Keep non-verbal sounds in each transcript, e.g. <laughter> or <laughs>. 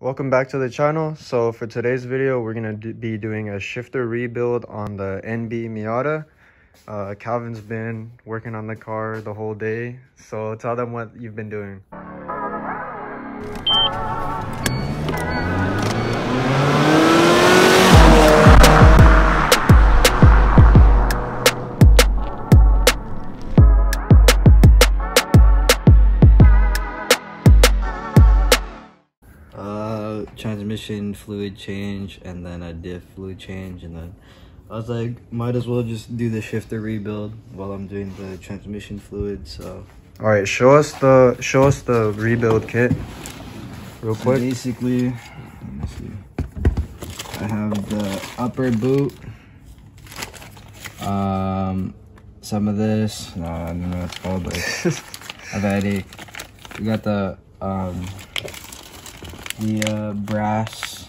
Welcome back to the channel. So for today's video, we're going to be doing a shifter rebuild on the NB Miata. Uh, Calvin's been working on the car the whole day. So tell them what you've been doing. Transmission fluid change and then a diff fluid change and then I was like, might as well just do the shifter rebuild while I'm doing the transmission fluid. So All right, show us the show us the rebuild kit real So quick. basically, let me see. I have the upper boot. Um, some of this. No, I don't know what it's called, but <laughs> I've had it. We got the um the uh, brass.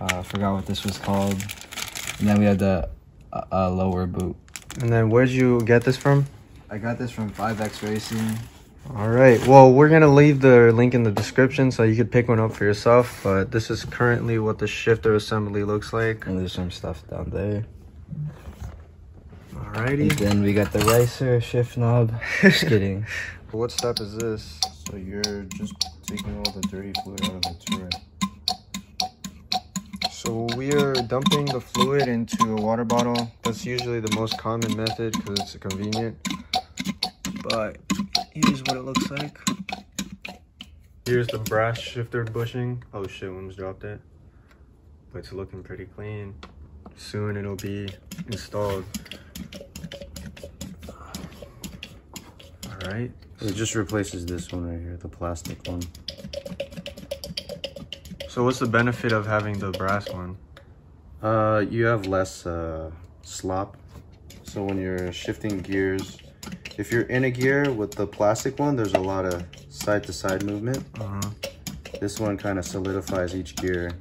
Uh, I forgot what this was called. And then we had the uh, uh, lower boot. And then where'd you get this from? I got this from 5X Racing. All right. Well, we're going to leave the link in the description so you could pick one up for yourself. But this is currently what the shifter assembly looks like. And there's some stuff down there. And Alrighty. then we got the ricer shift knob. Just kidding. <laughs> What step is this? So you're just taking all the dirty fluid out of the turret. So we are dumping the fluid into a water bottle. That's usually the most common method because it's convenient. But here's what it looks like. Here's the brass shifter bushing. Oh shit, Wims dropped it. But it's looking pretty clean. Soon it'll be installed. Alright. It just replaces this one right here, the plastic one. So what's the benefit of having the brass one? Uh, you have less uh, slop. So when you're shifting gears, if you're in a gear with the plastic one, there's a lot of side to side movement. Uh-huh. This one kind of solidifies each gear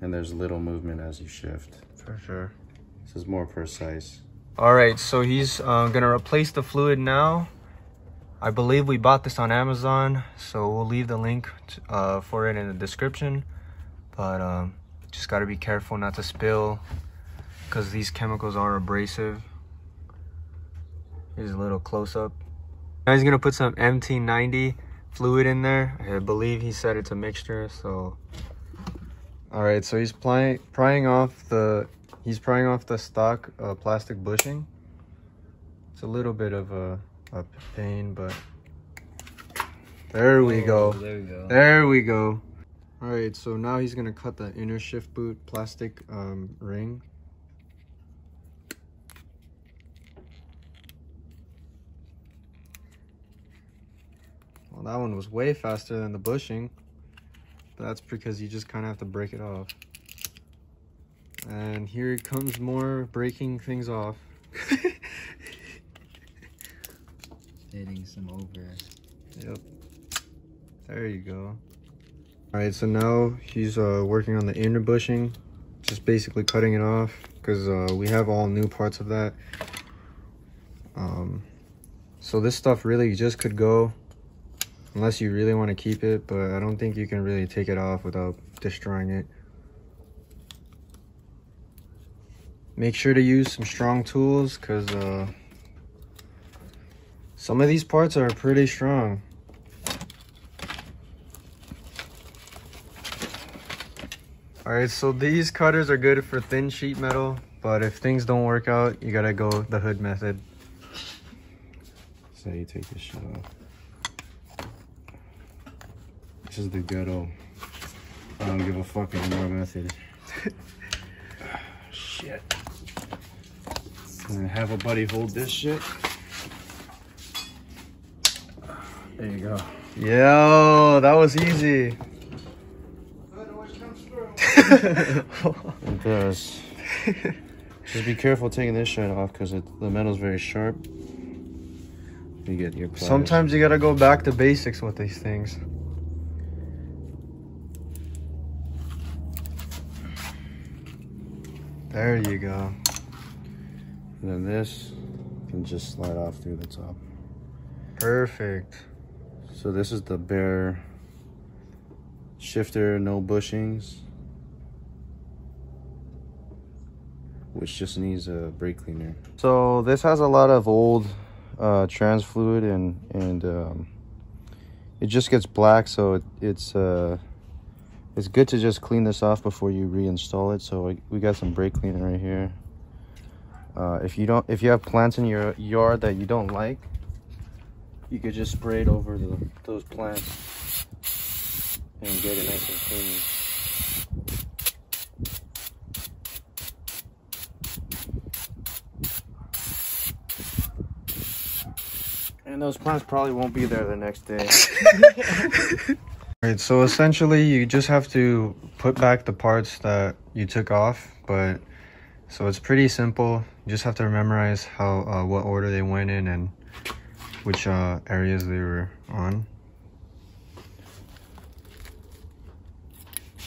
and there's little movement as you shift. For sure. This is more precise. All right, so he's uh, gonna replace the fluid now. I believe we bought this on Amazon, so we'll leave the link uh, for it in the description. But um, just gotta be careful not to spill, because these chemicals are abrasive. Here's a little close up. Now he's gonna put some MT90 fluid in there. I believe he said it's a mixture, so. All right, so he's prying prying off the He's prying off the stock uh, plastic bushing. It's a little bit of a, a pain, but there we Oh, go. There we go. There we go. All right, so now he's gonna cut the inner shift boot plastic um, ring. Well, that one was way faster than the bushing. That's because you just kind of have to break it off. And here comes more breaking things off. <laughs> Hitting some over. Yep. There you go. All right, so now he's uh, working on the inner bushing, just basically cutting it off because uh, we have all new parts of that. Um, so this stuff really just could go unless you really want to keep it, but I don't think you can really take it off without destroying it. Make sure to use some strong tools because uh, some of these parts are pretty strong. Alright, so these cutters are good for thin sheet metal, but if things don't work out, you gotta go the hood method. So you take this shit off. This is the ghetto. I don't give a fuck anymore method. <laughs> shit. And have a buddy hold this shit. There you go. Yo, that was easy. <laughs> It does. Just be careful taking this shit off because the metal's very sharp. You get your pliers. Sometimes you gotta go back to basics with these things. There you go. And then this can just slide off through the top. Perfect. So this is the bare shifter, no bushings. Which just needs a brake cleaner. So this has a lot of old uh, trans fluid and, and um, it just gets black. So it, it's, uh, it's good to just clean this off before you reinstall it. So we got some brake cleaner right here. Uh, if you don't, if you have plants in your yard that you don't like, you could just spray it over the, those plants and get it nice and clean. And those plants probably won't be there the next day. <laughs> Alright, so essentially you just have to put back the parts that you took off, but so it's pretty simple. You just have to memorize how uh, what order they went in and which uh, areas they were on.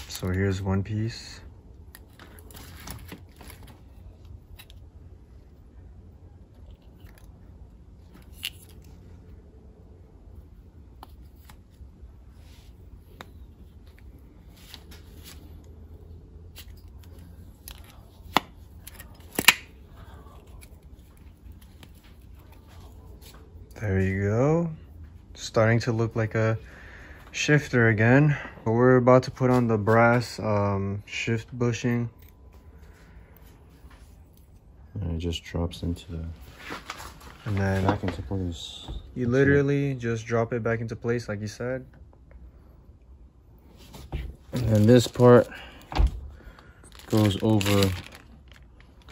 So here's one piece. There you go. Starting to look like a shifter again. But we're about to put on the brass um, shift bushing. And it just drops into the and then back into place. You literally just drop it back into place like you said. And this part goes over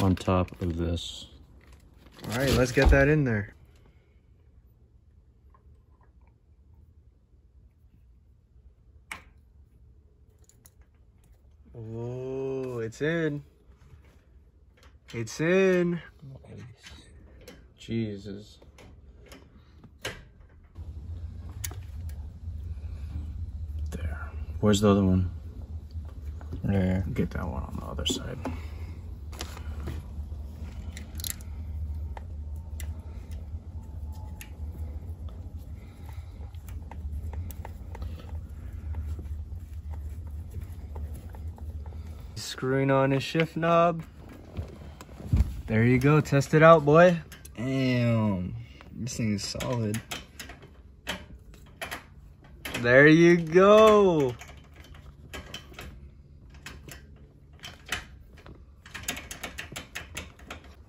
on top of this. All right, let's get that in there. Oh, it's in. It's in. Jesus. There. Where's the other one? There. Get that one on the other side. Screwing on his shift knob. There you go. Test it out, boy. Damn. This thing is solid. There you go.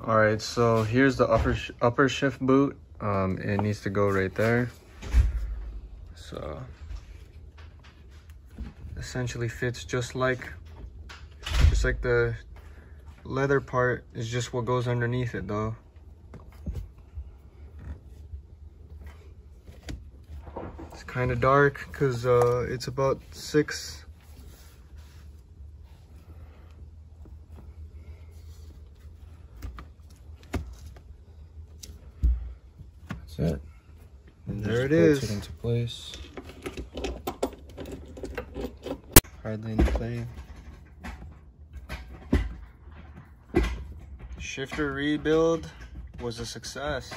All right, so here's the upper sh upper shift boot. Um, it needs to go right there. So essentially fits just like like the leather part is just what goes underneath it though. It's kind of dark because uh, it's about six That's it. And there it is. It into place. Hardly any Shifter rebuild was a success.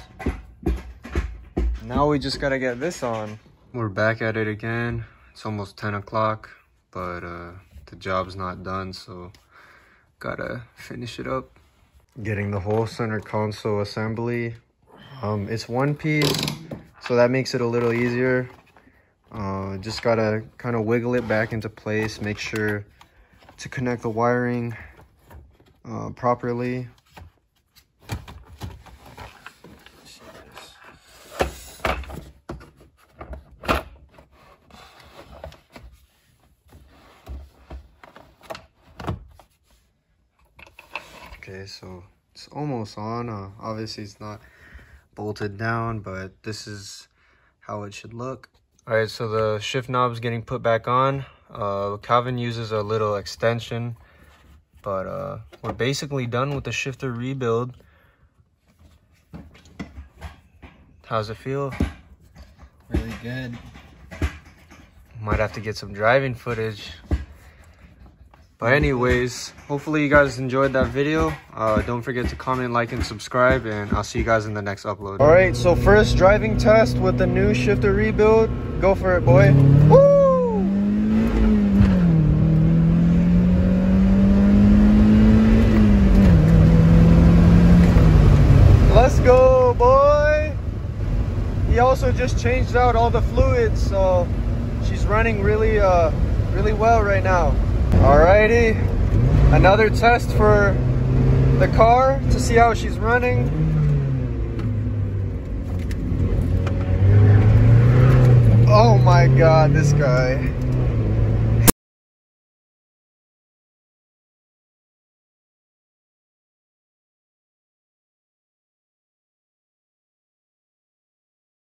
Now we just gotta get this on. We're back at it again. It's almost 10 o'clock, but uh, the job's not done, so gotta finish it up. Getting the whole center console assembly. Um, it's one piece, so that makes it a little easier. Uh, just gotta kind of wiggle it back into place, make sure to connect the wiring uh, properly. So it's almost on. Uh, obviously, it's not bolted down, but this is how it should look. All right, so the shift knob's getting put back on. Uh, Calvin uses a little extension, but uh, we're basically done with the shifter rebuild. How's it feel? Really good. Might have to get some driving footage but anyways hopefully you guys enjoyed that video uh, don't forget to comment like and subscribe and i'll see you guys in the next upload all right so first driving test with the new shifter rebuild go for it boy Woo! Let's go, boy! He also just changed out all the fluids, so she's running really, uh, really well right now. Alrighty, another test for the car to see how she's running. Oh my God, this guy.